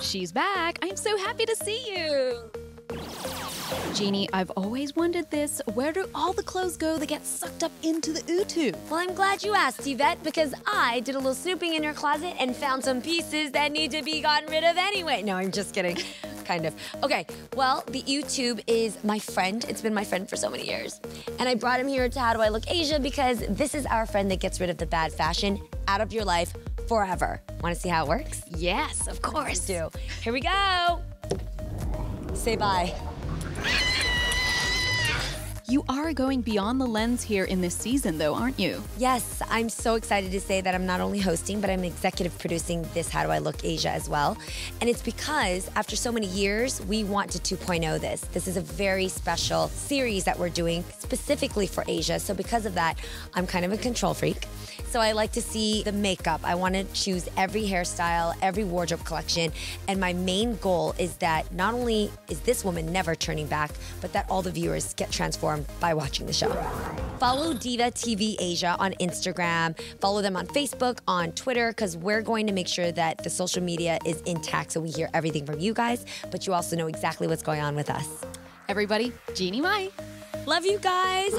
She's back. I'm so happy to see you. Jeannie, I've always wondered this. Where do all the clothes go that get sucked up into the Eww Tube? Well, I'm glad you asked, Yvette, because I did a little snooping in your closet and found some pieces that need to be gotten rid of anyway. No, I'm just kidding. kind of. Okay, well, the Eww Tube is my friend. It's been my friend for so many years. And I brought him here to How Do I Look Asia because this is our friend that gets rid of the bad fashion out of your life forever. Want to see how it works? Yes, of course. Do. Here we go. Say bye. You are going beyond the lens here in this season, though, aren't you? Yes, I'm so excited to say that I'm not only hosting, but I'm executive producing this How Do I Look Asia as well. And it's because after so many years, we want to 2.0 this. This is a very special series that we're doing specifically for Asia. So, because of that, I'm kind of a control freak. So I like to see the makeup. I want to choose every hairstyle, every wardrobe collection. And my main goal is that not only is this woman never turning back, but that all the viewers get transformed by watching the show. Follow Diva TV Asia on Instagram. Follow them on Facebook, on Twitter, because we're going to make sure that the social media is intact so we hear everything from you guys, but you also know exactly what's going on with us. Everybody, Jeannie Mai. Love you guys.